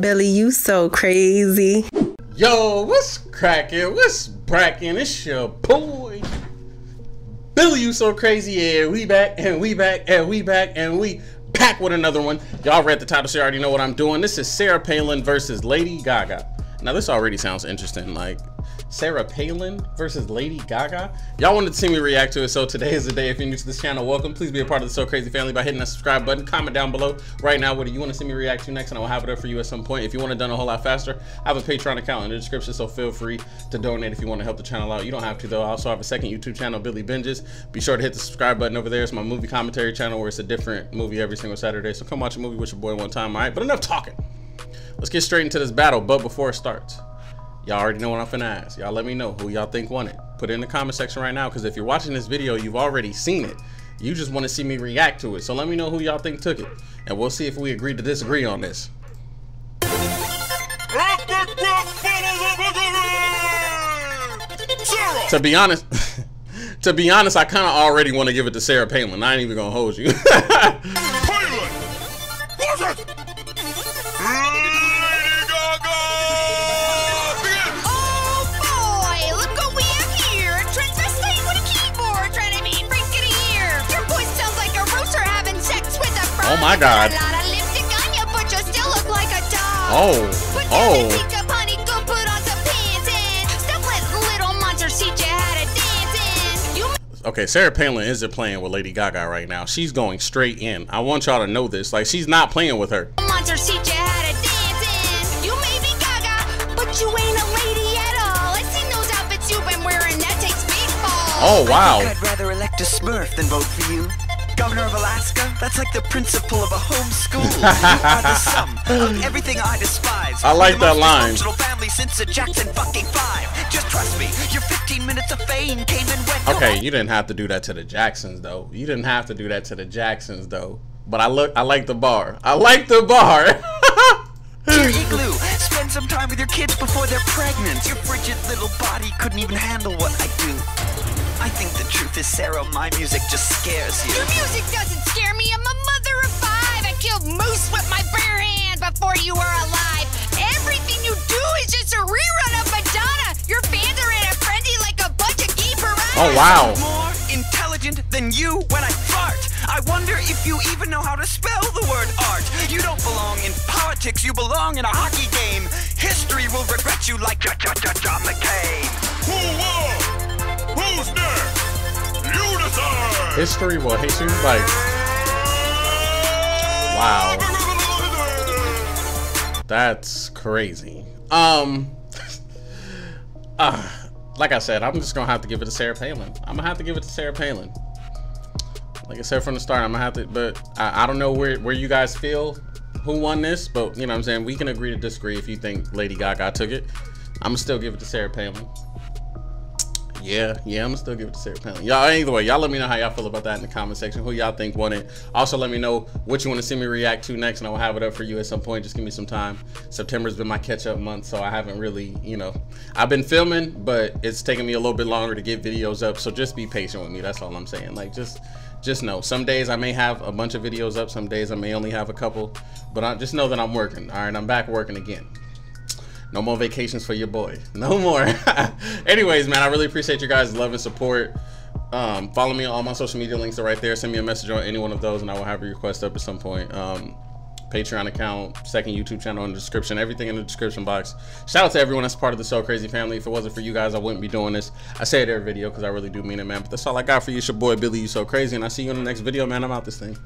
Billy, you so crazy. Yo, what's cracking? What's bracking? It's your boy. Billy, you so crazy. Yeah, we back and we back and we back and we back with another one. Y'all read the title, so you already know what I'm doing. This is Sarah Palin versus Lady Gaga. Now, this already sounds interesting. Like, Sarah Palin versus Lady Gaga. Y'all wanted to see me react to it, so today is the day. If you're new to this channel, welcome. Please be a part of the So Crazy family by hitting that subscribe button. Comment down below right now what do you want to see me react to next, and I will have it up for you at some point. If you want it done a whole lot faster, I have a Patreon account in the description, so feel free to donate if you want to help the channel out. You don't have to, though. I also have a second YouTube channel, Billy Binges. Be sure to hit the subscribe button over there. It's my movie commentary channel where it's a different movie every single Saturday. So come watch a movie with your boy one time, all right? But enough talking. Let's get straight into this battle, but before it starts, Y'all already know what I'm finna ask. Y'all let me know who y'all think won it. Put it in the comment section right now, because if you're watching this video, you've already seen it. You just want to see me react to it. So let me know who y'all think took it. And we'll see if we agree to disagree on this. to be honest, to be honest, I kind of already want to give it to Sarah Palin. I ain't even gonna hold you. Oh my god. Oh. Oh. Okay, Sarah Palin isn't playing with Lady Gaga right now. She's going straight in. I want y'all to know this. Like, she's not playing with her. Oh, wow. Oh, I would rather elect a Smurf than vote for you. Governor of Alaska? That's like the principal of a home school. you are the sum of everything I despise. I like that line. family since the Jackson fucking five. Just trust me, your 15 minutes of fame came and went. Okay, you didn't have to do that to the Jacksons though. You didn't have to do that to the Jacksons though. But I look, I like the bar. I like the bar. Dear Igloo, spend some time with your kids before they're pregnant. Your frigid little body couldn't even handle what I do. I truth is, Sarah, my music just scares you. Your music doesn't scare me. I'm a mother of five. I killed moose with my bare hand before you were alive. Everything you do is just a rerun of Madonna. Your fans are in a frenzy like a bunch of geek piranhas. Oh, wow. More intelligent than you when I fart. I wonder if you even know how to spell the word art. You don't belong in politics. You belong in a hockey game. History will regret you like John McCain. Who won? Who's next? History will hate you like. Wow. That's crazy. Um. Uh, like I said, I'm just gonna have to give it to Sarah Palin. I'm gonna have to give it to Sarah Palin. Like I said from the start, I'm gonna have to, but I, I don't know where, where you guys feel who won this, but you know what I'm saying? We can agree to disagree if you think Lady Gaga took it. I'm gonna still give it to Sarah Palin. Yeah, yeah, I'm gonna still give it to Sarah Palin. Y'all, either way, y'all let me know how y'all feel about that in the comment section. Who y'all think won it? Also, let me know what you want to see me react to next, and I will have it up for you at some point. Just give me some time. September's been my catch-up month, so I haven't really, you know, I've been filming, but it's taking me a little bit longer to get videos up. So just be patient with me. That's all I'm saying. Like, just just know some days I may have a bunch of videos up some days I may only have a couple but I just know that I'm working all right I'm back working again no more vacations for your boy. No more. Anyways, man, I really appreciate you guys' love and support. Um, follow me on all my social media links are right there. Send me a message on any one of those, and I will have a request up at some point. Um, Patreon account, second YouTube channel in the description, everything in the description box. Shout out to everyone that's part of the So Crazy family. If it wasn't for you guys, I wouldn't be doing this. I say it every video because I really do mean it, man. But that's all I got for you. It's your boy Billy, you so crazy, and I see you in the next video, man. I'm out this thing.